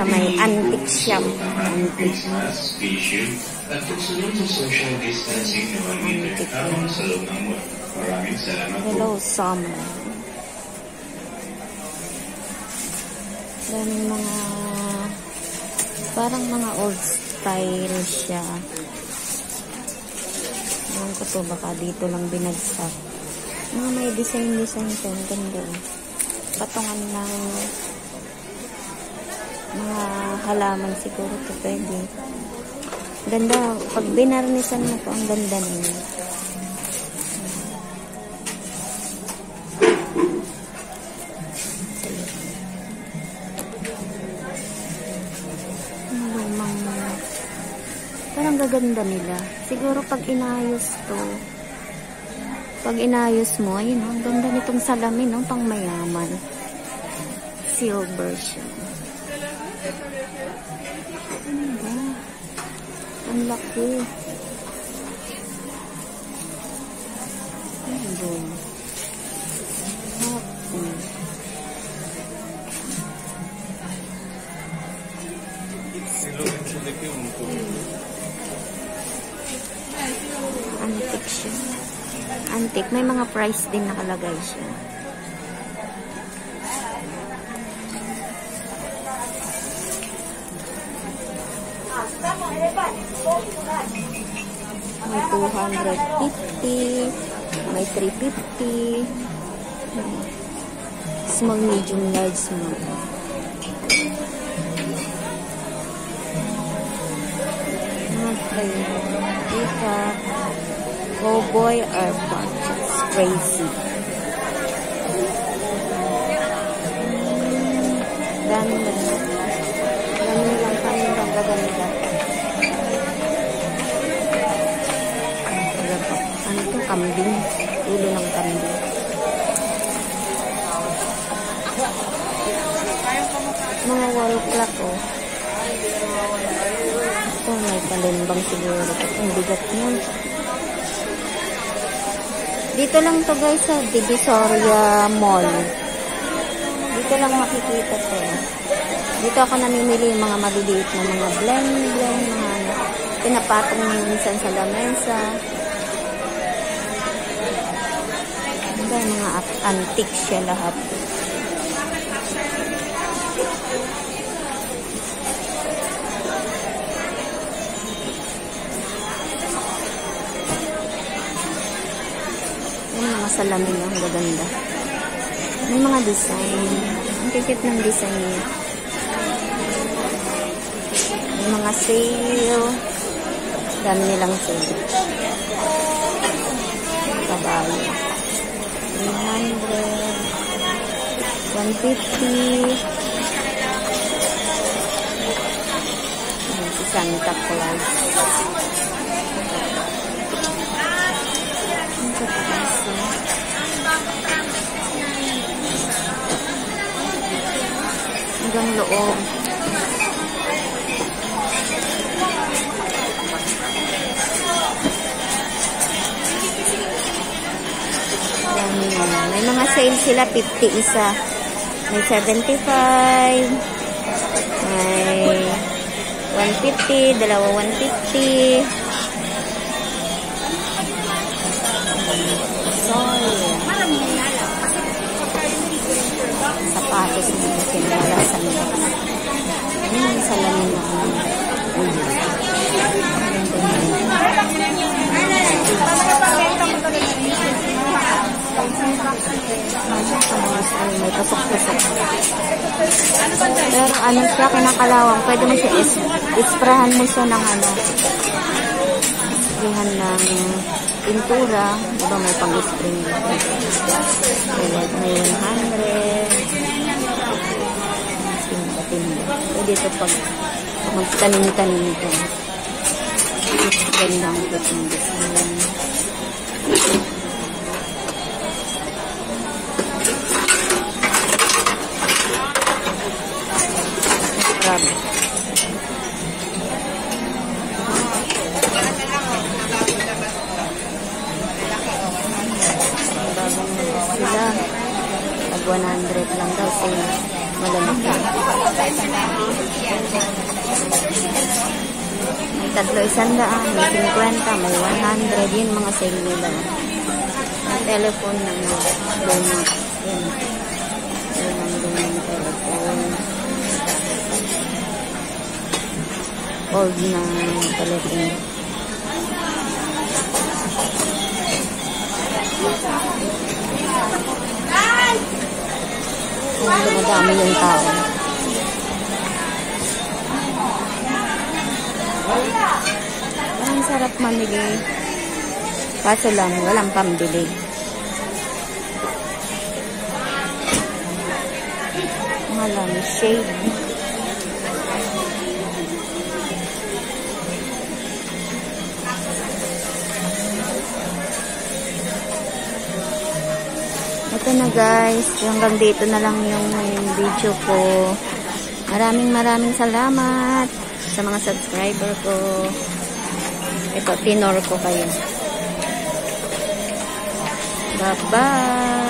sa may antique shop. Hello, summer. Daming mga parang mga old style siya. Ewan ko to, baka dito lang binagsak. Mga may design-design to. Ang ganda. oh. Patungan ng mga halaman siguro to pwede. Ganda. Pag binarnisan mo to, ang ganda niya. lumang parang gaganda nila siguro pag inayos to pag inayos mo ayun ang ganda nitong salamin no pang mayaman silver siya ang laki ano ba Happy. Antique siya. Antique. May mga price din nakalagay siya. May 250. May 350. Small, medium, large, small. Okay. Dito. Cowboy or. Crazy. Kambing. Ulo ng kambing. Mga wall clock oh. Ito, may palimbang siguro. Ang bigat niyan. Dito lang to guys sa Divisoria Mall. Dito lang makikita to. Dito ako namimili mga maliliit na mga blend-blend, mga ano, pinapatong minsan sa lamesa. Ito, mga antique siya lahat. Yung mga salamin ang gaganda. May mga design. Ang kikit ng design niya. May mga sale. Dami nilang sale. Kabayo. 300. 150. Ayan, si Santa Claus. Hanggang loob. Sale sila, 50 isa. May 75. May 150, dalawa 150. Sorry. Sapatos na kinala sa mga. Ano yung salamin na? Ay, may pasok-pasok. Pero ano siya, kinakalawang. Pwede mo siya is isprahan mo siya ng ano. Isprahan ng pintura. Diba may pang-spray dito. May, may 100. Tinda-tinda. Pwede ito pag magtanim-tanim ito. Ganda ang dating design. Sila. Tag 100 lang daw sila. Malamig. May tatlo isang daan, may 50, may 100. Yun mga sale nila. Ang telephone na luma. Yun Old na telephone. Dumadami yung tao. Ang sarap mamili. Kaso lang, walang pambili. Malang shade. Ito na guys, hanggang dito na lang yung video ko. Maraming maraming salamat sa mga subscriber ko. Ito, tinor ko kayo. Bye-bye!